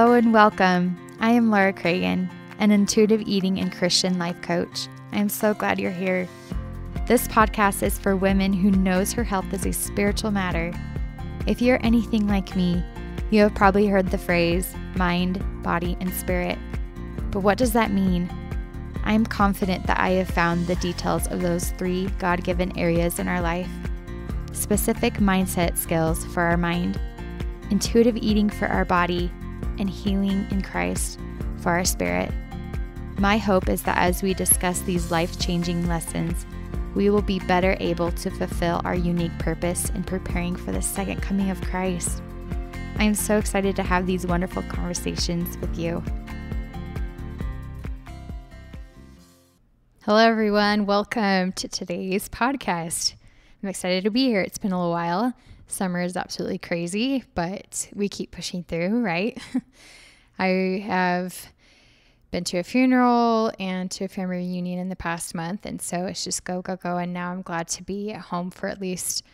Hello and welcome. I am Laura Cragen, an intuitive eating and Christian life coach. I am so glad you're here. This podcast is for women who knows her health is a spiritual matter. If you're anything like me, you have probably heard the phrase mind, body, and spirit. But what does that mean? I am confident that I have found the details of those three God given areas in our life specific mindset skills for our mind, intuitive eating for our body, and healing in Christ for our spirit. My hope is that as we discuss these life changing lessons, we will be better able to fulfill our unique purpose in preparing for the second coming of Christ. I am so excited to have these wonderful conversations with you. Hello, everyone. Welcome to today's podcast. I'm excited to be here. It's been a little while. Summer is absolutely crazy, but we keep pushing through, right? I have been to a funeral and to a family reunion in the past month, and so it's just go, go, go. And now I'm glad to be at home for at least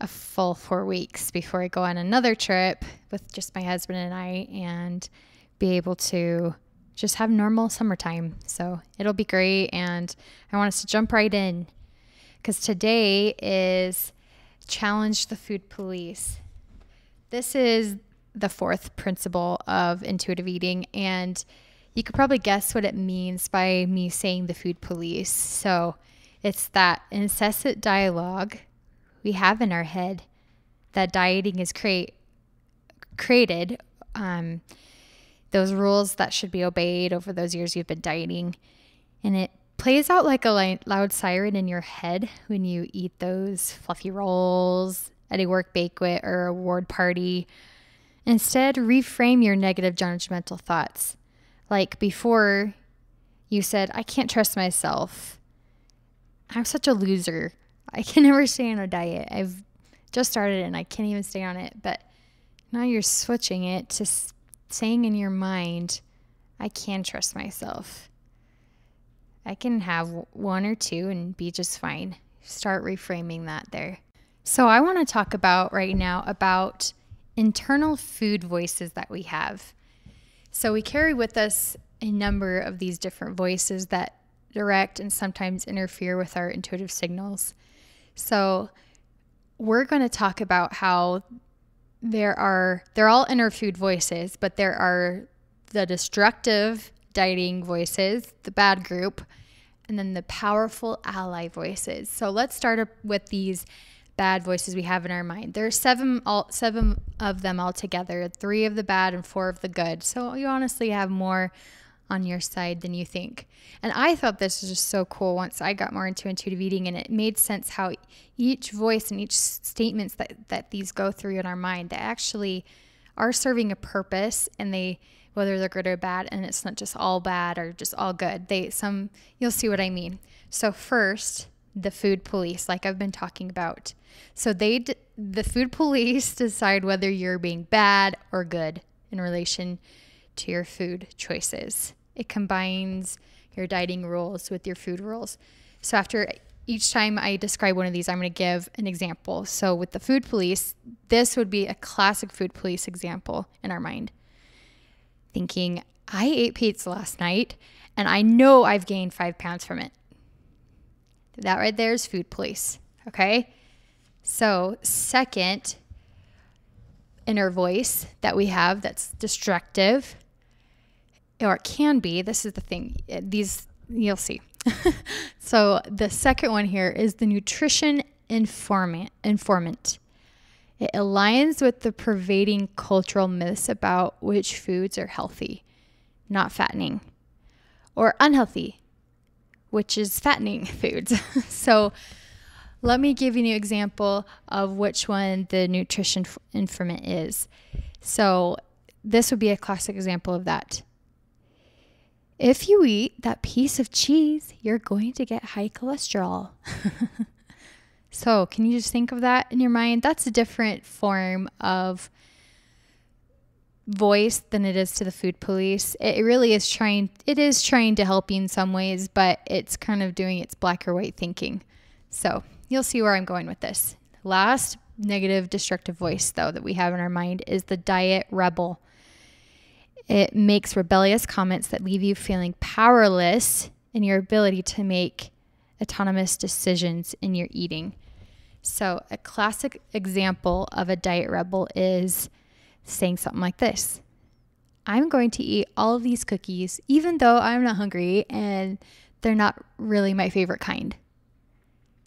a full four weeks before I go on another trip with just my husband and I and be able to just have normal summertime. So it'll be great. And I want us to jump right in because today is challenge the food police. This is the fourth principle of intuitive eating, and you could probably guess what it means by me saying the food police. So it's that incessant dialogue we have in our head that dieting is create created. Um, those rules that should be obeyed over those years you've been dieting, and it plays out like a loud siren in your head when you eat those fluffy rolls at a work banquet or award party. Instead, reframe your negative judgmental thoughts. Like before, you said, I can't trust myself. I'm such a loser. I can never stay on a diet. I've just started and I can't even stay on it. But now you're switching it to saying in your mind, I can trust myself. I can have one or two and be just fine. Start reframing that there. So, I want to talk about right now about internal food voices that we have. So, we carry with us a number of these different voices that direct and sometimes interfere with our intuitive signals. So, we're going to talk about how there are, they're all inner food voices, but there are the destructive dieting voices, the bad group, and then the powerful ally voices. So let's start with these bad voices we have in our mind. There are seven all seven of them all together, three of the bad and four of the good. So you honestly have more on your side than you think. And I thought this was just so cool once I got more into intuitive eating and it made sense how each voice and each statements that, that these go through in our mind, they actually are serving a purpose and they whether they're good or bad and it's not just all bad or just all good. They some you'll see what i mean. So first the food police like i've been talking about. So they the food police decide whether you're being bad or good in relation to your food choices. It combines your dieting rules with your food rules. So after each time I describe one of these, I'm going to give an example. So, with the food police, this would be a classic food police example in our mind thinking, I ate pizza last night and I know I've gained five pounds from it. That right there is food police. Okay. So, second inner voice that we have that's destructive, or it can be, this is the thing, these you'll see. so, the second one here is the nutrition informant. informant. It aligns with the pervading cultural myths about which foods are healthy, not fattening, or unhealthy, which is fattening foods. so, let me give you an example of which one the nutrition informant is. So, this would be a classic example of that. If you eat that piece of cheese, you're going to get high cholesterol. So, can you just think of that in your mind? That's a different form of voice than it is to the food police. It really is trying it is trying to help you in some ways, but it's kind of doing its black or white thinking. So, you'll see where I'm going with this. Last negative destructive voice though that we have in our mind is the diet rebel. It makes rebellious comments that leave you feeling powerless in your ability to make autonomous decisions in your eating. So, a classic example of a diet rebel is saying something like this I'm going to eat all of these cookies, even though I'm not hungry and they're not really my favorite kind.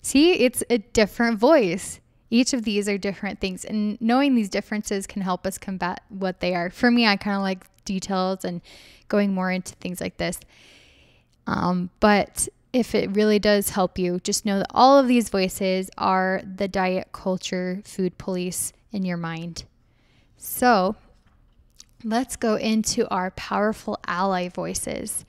See, it's a different voice. Each of these are different things, and knowing these differences can help us combat what they are. For me, I kind of like details and going more into things like this. Um, but if it really does help you, just know that all of these voices are the diet culture food police in your mind. So let's go into our powerful ally voices.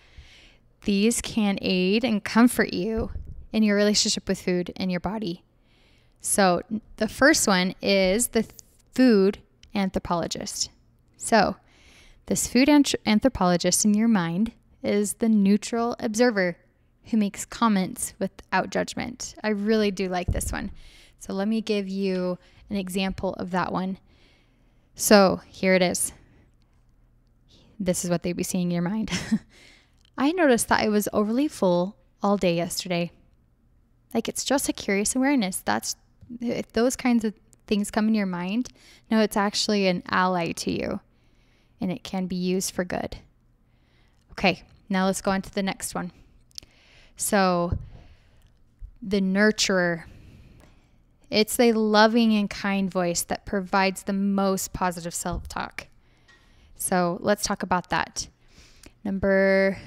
These can aid and comfort you in your relationship with food and your body. So the first one is the food anthropologist. So, this food anthropologist in your mind is the neutral observer who makes comments without judgment. I really do like this one. So let me give you an example of that one. So here it is. This is what they'd be seeing in your mind. I noticed that I was overly full all day yesterday. Like it's just a curious awareness. That's if those kinds of things come in your mind, no, it's actually an ally to you and it can be used for good. Okay, now let's go on to the next one. So, the nurturer. It's a loving and kind voice that provides the most positive self talk. So, let's talk about that. Number,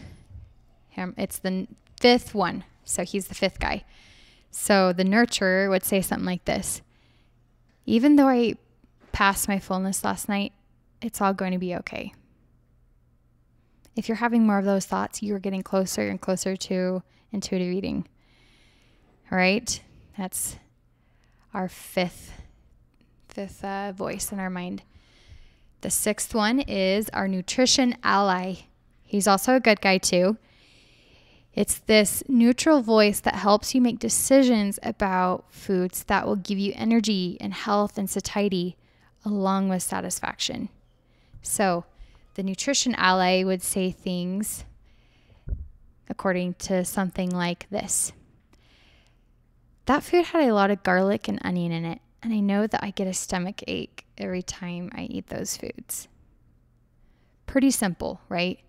it's the fifth one. So, he's the fifth guy. So, the nurturer would say something like this Even though I passed my fullness last night, it's all going to be okay. If you're having more of those thoughts, you are getting closer and closer to intuitive eating. All right, that's our fifth fifth uh, voice in our mind. The sixth one is our nutrition ally. He's also a good guy too. It's this neutral voice that helps you make decisions about foods that will give you energy and health and satiety along with satisfaction. So, the nutrition ally would say things according to something like this That food had a lot of garlic and onion in it, and I know that I get a stomach ache every time I eat those foods. Pretty simple, right?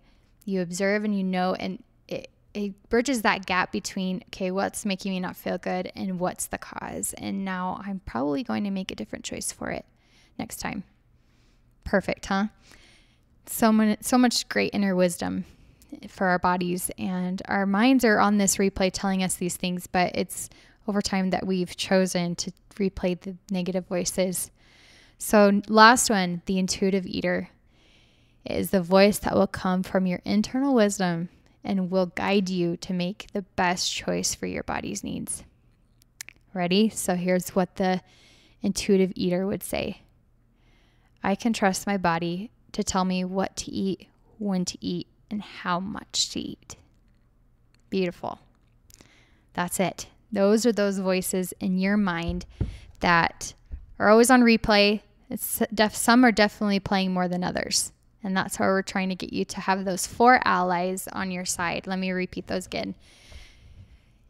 You observe and you know, and it, it bridges that gap between, okay, what's making me not feel good and what's the cause. And now I'm probably going to make a different choice for it next time. Perfect, huh? So so much great inner wisdom for our bodies and our minds are on this replay telling us these things but it's over time that we've chosen to replay the negative voices. So last one the intuitive eater is the voice that will come from your internal wisdom and will guide you to make the best choice for your body's needs. Ready? So here's what the intuitive eater would say. I can trust my body to tell me what to eat when to eat and how much to eat. Beautiful. That's it. Those are those voices in your mind that are always on replay. It's def- some are definitely playing more than others. And that's how we're trying to get you to have those four allies on your side. Let me repeat those again.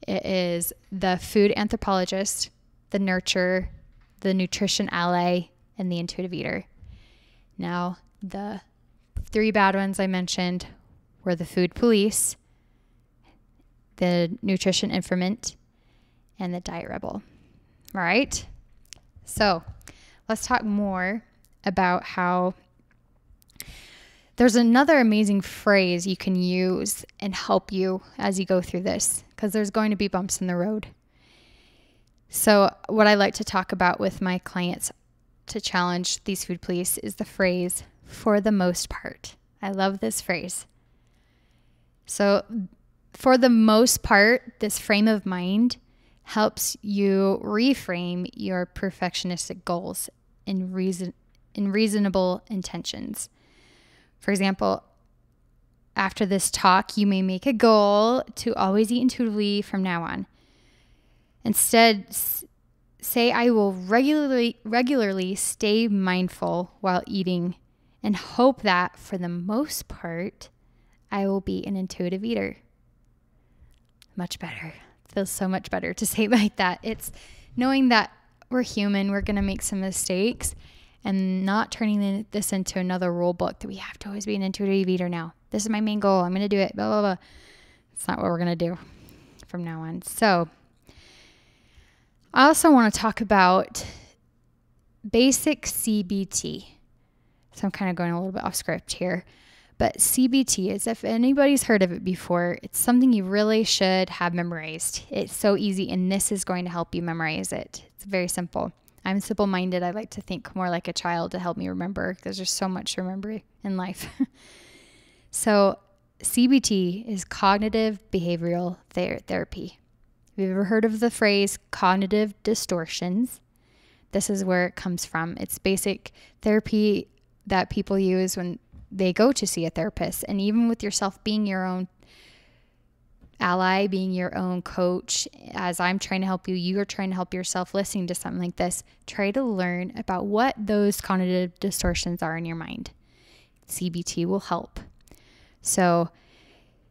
It is the food anthropologist, the nurturer, the nutrition ally, and the intuitive eater. Now, the three bad ones I mentioned were the food police, the nutrition informant, and the diet rebel. All right. So let's talk more about how there's another amazing phrase you can use and help you as you go through this because there's going to be bumps in the road. So, what I like to talk about with my clients to challenge these food police is the phrase, for the most part. I love this phrase. So, for the most part, this frame of mind helps you reframe your perfectionistic goals in reason in reasonable intentions. For example, after this talk, you may make a goal to always eat intuitively from now on. Instead, say I will regularly regularly stay mindful while eating and hope that for the most part, I will be an intuitive eater. Much better. Feels so much better to say like that. It's knowing that we're human, we're going to make some mistakes, and not turning this into another rule book that we have to always be an intuitive eater now. This is my main goal. I'm going to do it. Blah, blah, blah. It's not what we're going to do from now on. So, I also want to talk about basic CBT. So, I'm kind of going a little bit off script here. But CBT is, if anybody's heard of it before, it's something you really should have memorized. It's so easy, and this is going to help you memorize it. It's very simple. I'm simple minded. I like to think more like a child to help me remember because there's so much to remember in life. so, CBT is cognitive behavioral ther- therapy. Have you ever heard of the phrase cognitive distortions? This is where it comes from. It's basic therapy that people use when they go to see a therapist. And even with yourself being your own ally, being your own coach, as I'm trying to help you, you are trying to help yourself listening to something like this. Try to learn about what those cognitive distortions are in your mind. CBT will help. So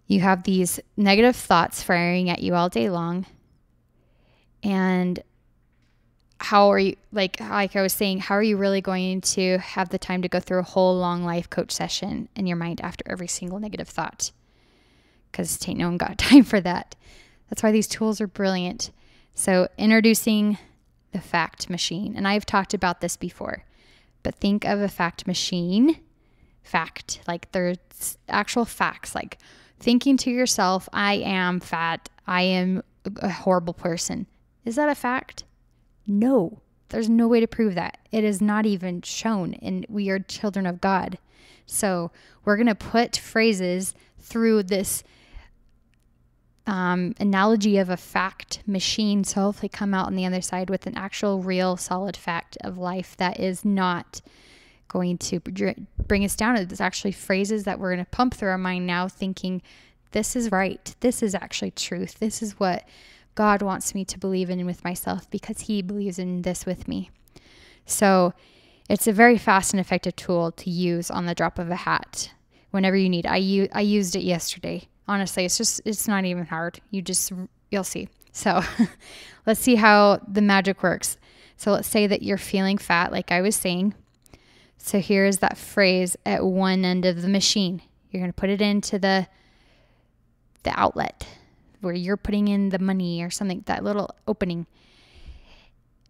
you have these negative thoughts firing at you all day long. And how are you like like I was saying, how are you really going to have the time to go through a whole long life coach session in your mind after every single negative thought? Because tain't no one got time for that. That's why these tools are brilliant. So introducing the fact machine. And I've talked about this before, but think of a fact machine. Fact, like there's actual facts, like thinking to yourself, I am fat, I am a horrible person. Is that a fact? No, there's no way to prove that. It is not even shown, and we are children of God. So we're going to put phrases through this um, analogy of a fact machine. So hopefully, come out on the other side with an actual, real, solid fact of life that is not going to bring us down. It's actually phrases that we're going to pump through our mind now, thinking, this is right. This is actually truth. This is what God wants me to believe in with myself because He believes in this with me. So it's a very fast and effective tool to use on the drop of a hat whenever you need. I, u- I used it yesterday. Honestly, it's just, it's not even hard. You just, you'll see. So let's see how the magic works. So let's say that you're feeling fat, like I was saying. So here's that phrase at one end of the machine. You're going to put it into the the outlet where you're putting in the money or something, that little opening.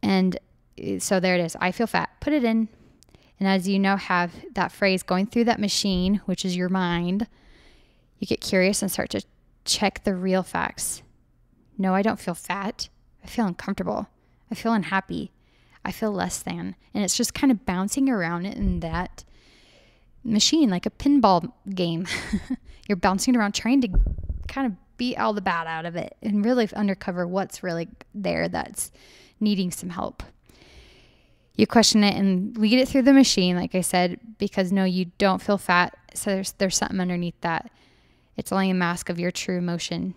And eh, so there it is. I feel fat. Put it in. And as you now have that phrase going through that machine, which is your mind, you get curious and start to check the real facts. No, I don't feel fat. I feel uncomfortable. I feel unhappy. I feel less than. And it's just kind of bouncing around in that machine like a pinball game. You're bouncing around trying to kind of beat all the bad out of it and really uncover what's really there that's needing some help. You question it and lead it through the machine, like I said, because no, you don't feel fat. So there's, there's something underneath that. It's only a mask of your true emotion.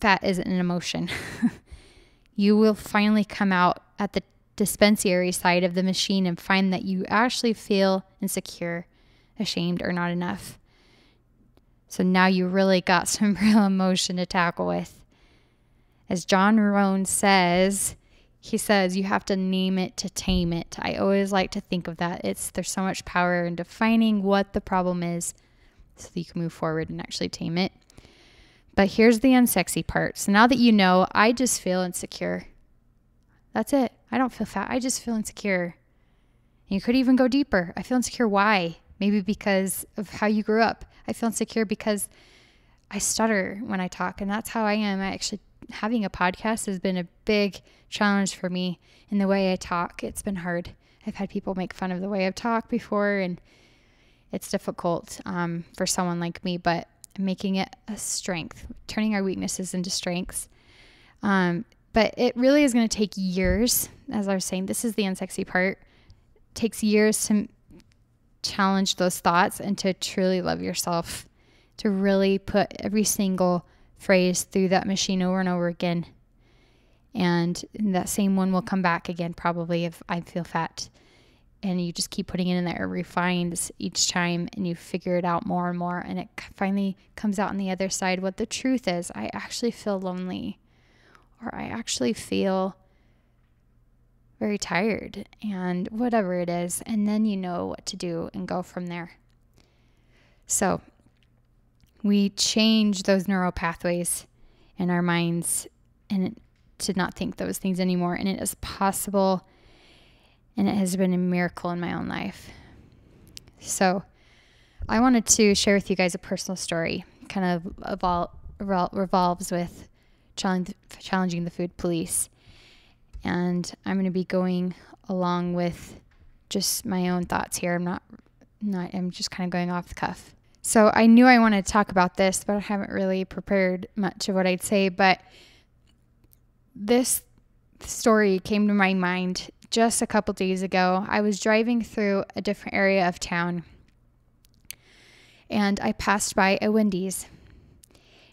Fat isn't an emotion. you will finally come out at the dispensary side of the machine and find that you actually feel insecure, ashamed, or not enough. So now you really got some real emotion to tackle with. As John Rohn says, he says you have to name it to tame it. I always like to think of that. It's there's so much power in defining what the problem is so that you can move forward and actually tame it. But here's the unsexy part. So now that you know, I just feel insecure. That's it. I don't feel fat. I just feel insecure. And you could even go deeper. I feel insecure. Why? Maybe because of how you grew up. I feel insecure because I stutter when I talk, and that's how I am. I actually having a podcast has been a big challenge for me in the way I talk. It's been hard. I've had people make fun of the way I've talked before, and it's difficult um, for someone like me, but making it a strength, turning our weaknesses into strengths. Um, but it really is going to take years. As I was saying, this is the unsexy part. It takes years to challenge those thoughts and to truly love yourself, to really put every single phrase through that machine over and over again. And that same one will come back again, probably if I feel fat. and you just keep putting it in there, it refines each time, and you figure it out more and more. And it finally comes out on the other side what the truth is. I actually feel lonely, or I actually feel very tired, and whatever it is. And then you know what to do and go from there. So we change those neural pathways in our minds and to not think those things anymore. And it is possible and it has been a miracle in my own life. So, I wanted to share with you guys a personal story, kind of evol- revolves with challenging the food police. And I'm going to be going along with just my own thoughts here. I'm not, not I'm just kind of going off the cuff. So I knew I wanted to talk about this, but I haven't really prepared much of what I'd say. But this story came to my mind just a couple days ago. I was driving through a different area of town and I passed by a Wendy's.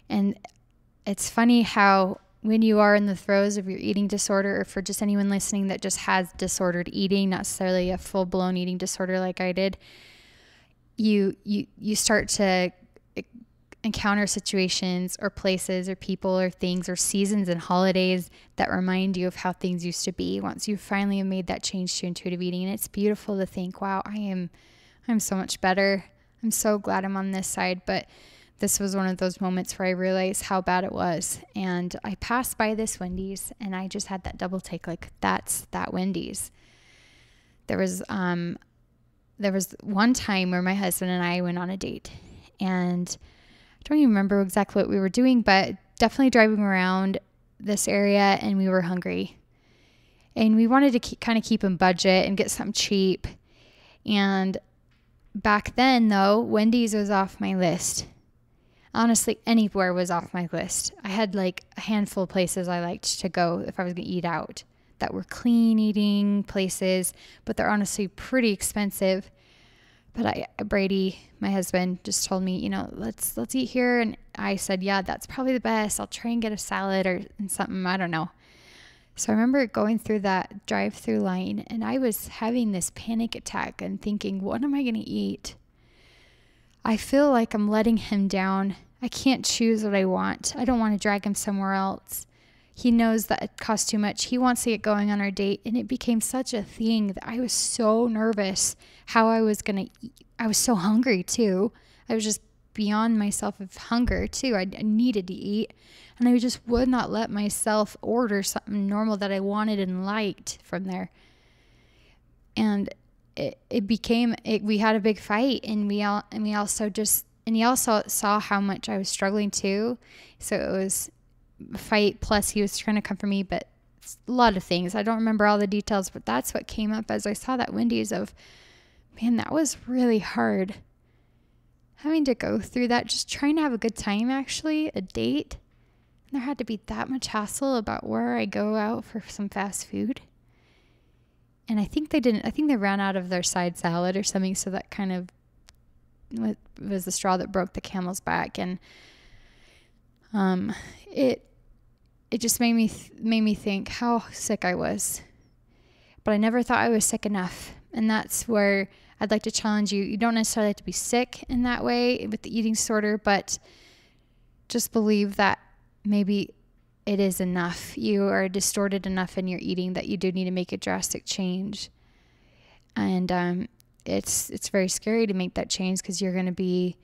And it's funny how when you are in the throes of your eating disorder, or for just anyone listening that just has disordered eating, not necessarily a full blown eating disorder like I did, you you you start to encounter situations or places or people or things or seasons and holidays that remind you of how things used to be once you finally have made that change to intuitive eating. And it's beautiful to think wow i am i'm so much better. I'm so glad i'm on this side. But this was one of those moments where i realized how bad it was and i passed by this wendy's and i just had that double take like that's that wendy's there was um there was one time where my husband and i went on a date and I don't even remember exactly what we were doing, but definitely driving around this area and we were hungry. And we wanted to keep, kind of keep in budget and get something cheap. And back then, though, Wendy's was off my list. Honestly, anywhere was off my list. I had like a handful of places I liked to go if I was going to eat out that were clean eating places, but they're honestly pretty expensive. But I, Brady, my husband, just told me, you know, let's let's eat here, and I said, yeah, that's probably the best. I'll try and get a salad or something. I don't know. So I remember going through that drive-through line, and I was having this panic attack and thinking, what am I going to eat? I feel like I'm letting him down. I can't choose what I want. I don't want to drag him somewhere else. He knows that it costs too much. He wants to get going on our date. And it became such a thing that I was so nervous how I was going to eat. I was so hungry too. I was just beyond myself of hunger too. I, I needed to eat. And I just would not let myself order something normal that I wanted and liked from there. And it, it became, it, we had a big fight and we all, and we also just, and he also saw how much I was struggling too. So it was, fight. Plus, he was trying to comfort me, but a lot of things. I don't remember all the details, but that's what came up as I saw that Wendy's of, man, that was really hard. Having to go through that, just trying to have a good time, actually, a date. And there had to be that much hassle about where I go out for some fast food. And I think they didn't, I think they ran out of their side salad or something. So that kind of was the straw that broke the camel's back. And um, it, it just made me th- made me think how sick I was. But I never thought I was sick enough. And that's where I'd like to challenge you. You don't necessarily have to be sick in that way with the eating disorder, but just believe that maybe it is enough. You are distorted enough in your eating that you do need to make a drastic change. And um, it's it's very scary to make that change because you're going to be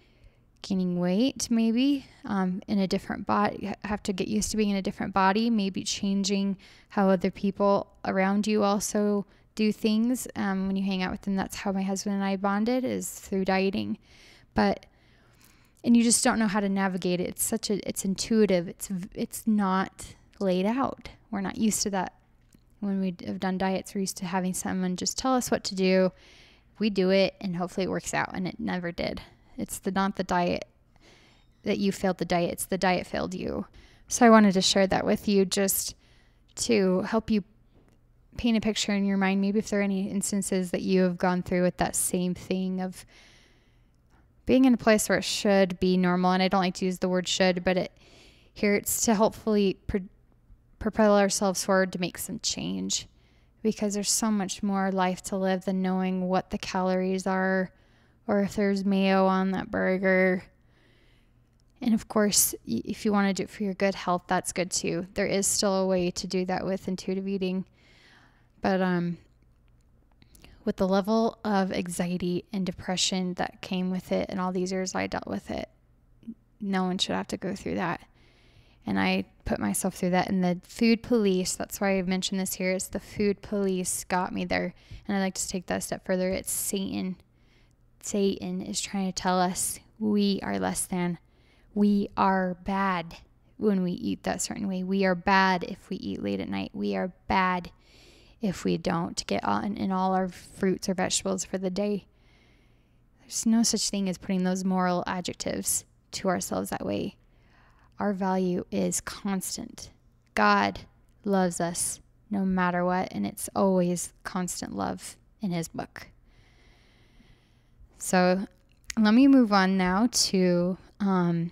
gaining weight, maybe um, in a different body, have to get used to being in a different body, maybe changing how other people around you also do things um, when you hang out with them. That's how my husband and I bonded is through dieting, but and you just don't know how to navigate it. It's such a it's intuitive. It's it's not laid out. We're not used to that. When we have done diets, we're used to having someone just tell us what to do. We do it, and hopefully it works out. And it never did. It's the not the diet that you failed the diet, it's the diet failed you. So I wanted to share that with you just to help you paint a picture in your mind. Maybe if there are any instances that you have gone through with that same thing of being in a place where it should be normal. And I don't like to use the word should, but it here it's to hopefully pro- propel ourselves forward to make some change because there's so much more life to live than knowing what the calories are or if there's mayo on that burger. And of course, if you want to do it for your good health, that's good too. There is still a way to do that with intuitive eating. But um with the level of anxiety and depression that came with it and all these years I dealt with it, no one should have to go through that. And I put myself through that. And the food police, that's why I mentioned this here, is the food police got me there. And I'd like to take that a step further. It's Satan. Satan is trying to tell us we are less than. We are bad when we eat that certain way. We are bad if we eat late at night. We are bad if we don't get on in all our fruits or vegetables for the day. There's no such thing as putting those moral adjectives to ourselves that way. Our value is constant. God loves us no matter what, and it's always constant love in His book. So let me move on now to um,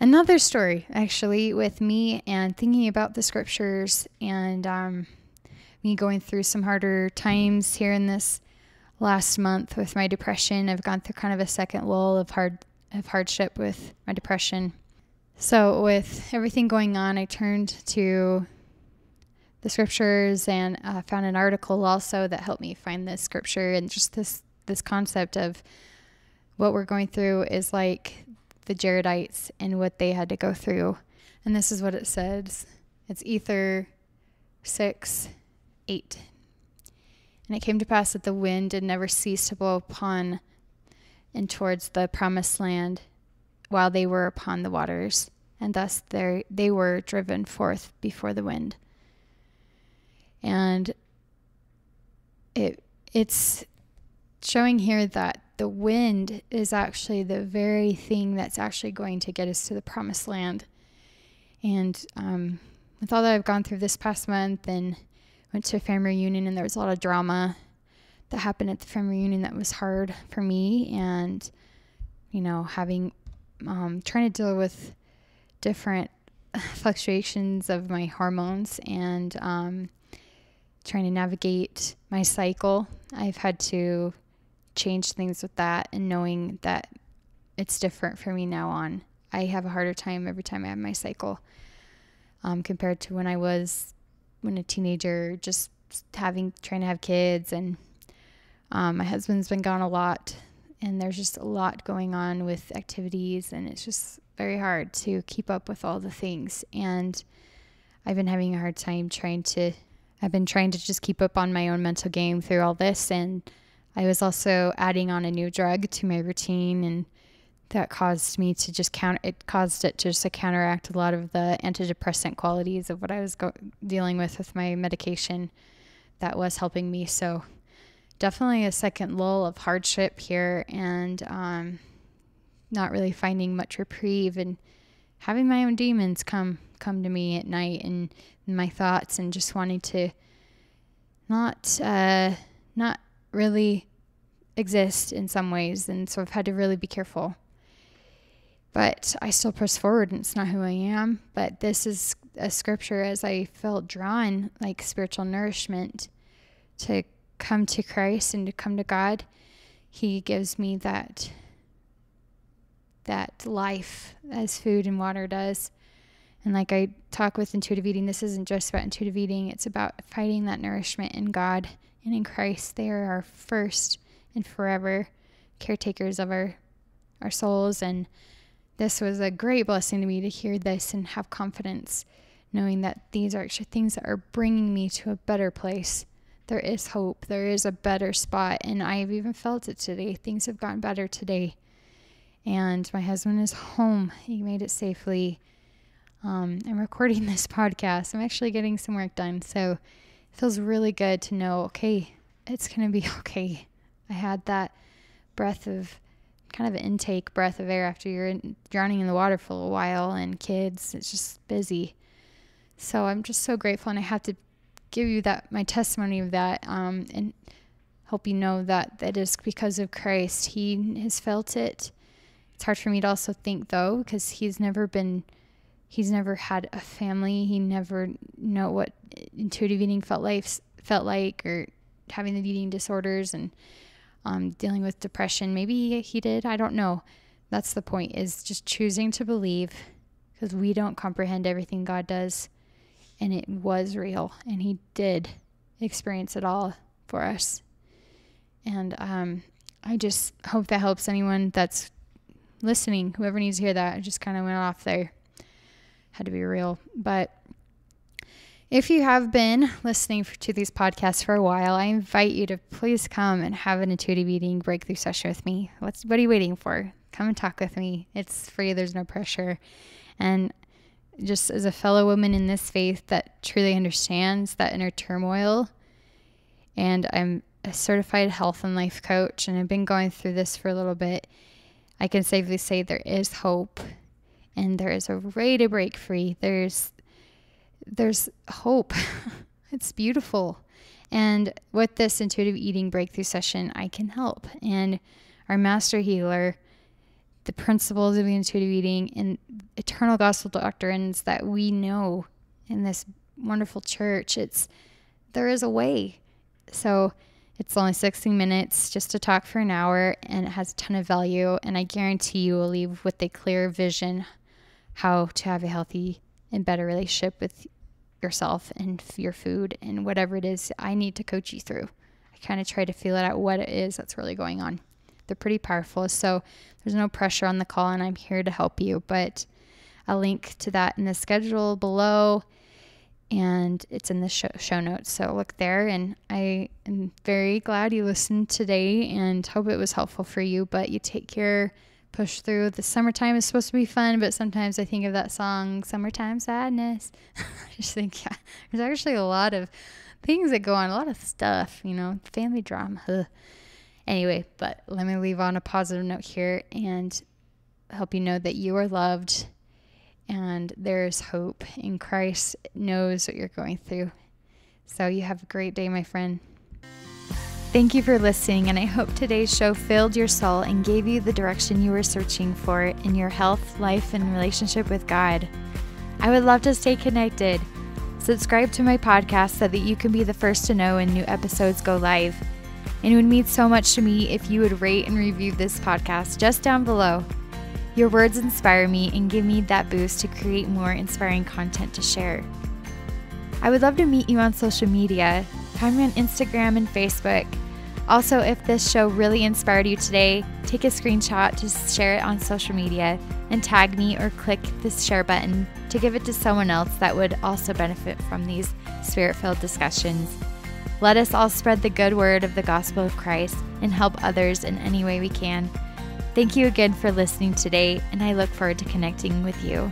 another story actually with me and thinking about the scriptures and um, me going through some harder times here in this last month with my depression. I've gone through kind of a second lull of hard of hardship with my depression. So with everything going on, I turned to the scriptures and uh, found an article also that helped me find this scripture and just this this concept of what we're going through is like the Jaredites and what they had to go through. And this is what it says. It's Ether 6 8. And it came to pass that the wind did never cease to blow upon and towards the promised land while they were upon the waters, and thus they were driven forth before the wind. And it it's showing here that the wind is actually the very thing that's actually going to get us to the promised land. And um, with all that I've gone through this past month and went to a family reunion and there was a lot of drama that happened at the family reunion that was hard for me and you know having um, trying to deal with different fluctuations of my hormones and um, trying to navigate my cycle i've had to change things with that and knowing that it's different for me now on i have a harder time every time i have my cycle um, compared to when i was when a teenager just having trying to have kids and um, my husband's been gone a lot, and there's just a lot going on with activities, and it's just very hard to keep up with all the things. And I've been having a hard time trying to. I've been trying to just keep up on my own mental game through all this, and I was also adding on a new drug to my routine, and that caused me to just counter. It caused it to just counteract a lot of the antidepressant qualities of what I was dealing with with my medication. That was helping me. So definitely a second lull of hardship here and um, not really finding much reprieve and having my own demons come come to me at night and my thoughts and just wanting to not uh, not really exist in some ways and so I've had to really be careful. But I still press forward and it's not who I am. But this is a scripture as I felt drawn like spiritual nourishment to come to Christ and to come to God, He gives me that that life as food and water does. And like I talk with intuitive eating, this isn't just about intuitive eating, it's about finding that nourishment in God and in Christ. They are our first and forever caretakers of our our souls and this was a great blessing to me to hear this and have confidence knowing that these are actually things that are bringing me to a better place there is hope. There is a better spot. And I've even felt it today. Things have gotten better today. And my husband is home. He made it safely. Um, I'm recording this podcast. I'm actually getting some work done. So it feels really good to know okay, it's going to be okay. I had that breath of kind of intake breath of air after you're in, drowning in the water for a while and kids. It's just busy. So I'm just so grateful. And I have to give you that my testimony of that um, and hope you know that that is because of Christ. He has felt it. It's hard for me to also think though because he's never been he's never had a family. He never know what intuitive eating felt life felt like, or having the eating disorders and um, dealing with depression. Maybe he did. I don't know. That's the point. Is just choosing to believe because we don't comprehend everything God does, and it was real, and He did experience it all for us. And um, I just hope that helps anyone that's listening, whoever needs to hear that. I just kind of went off there. Had to be real. But if you have been listening to these podcasts for a while, I invite you to please come and have an intuitive eating breakthrough session with me. What's what are you waiting for? Come and talk with me. It's free, there's no pressure. And just as a fellow woman in this faith that truly understands that inner turmoil, and I'm a certified health and life coach, and I've been going through this for a little bit. I can safely say there is hope, and there is a way to break free. There's there's hope. it's beautiful. And with this intuitive eating breakthrough session, I can help. And our master healer, the principles of intuitive eating, and eternal gospel doctrines that we know in this wonderful church, it's there is a way. So it's only 60 minutes just to talk for an hour, and it has a ton of value. And I guarantee you will leave with a clear vision how to have a healthy and better relationship with yourself and your food and whatever it is I need to coach you through. I kind of try to feel it out what it is that's really going on. They're pretty powerful. So there's no pressure on the call, and I'm here to help you. But I'll link to that in the schedule below and it's in the show, show notes. So look there. And I am very glad you listened today and hope it was helpful for you. But you take care, push through. The summertime is supposed to be fun, but sometimes I think of that song, Summertime Sadness. I just think, yeah, there's actually a lot of things that go on, a lot of stuff, you know, family drama. Ugh. Anyway, but let me leave on a positive note here and help you know that you are loved and there's hope in Christ knows what you're going through. So you have a great day, my friend. Thank you for listening, and I hope today's show filled your soul and gave you the direction you were searching for in your health, life, and relationship with God. I would love to stay connected. Subscribe to my podcast so that you can be the first to know when new episodes go live. And it would mean so much to me if you would rate and review this podcast just down below. Your words inspire me and give me that boost to create more inspiring content to share. I would love to meet you on social media. Find me on Instagram and Facebook. Also, if this show really inspired you today, take a screenshot to share it on social media and tag me or click the share button to give it to someone else that would also benefit from these spirit filled discussions. Let us all spread the good word of the gospel of Christ and help others in any way we can. Thank you again for listening today, and I look forward to connecting with you.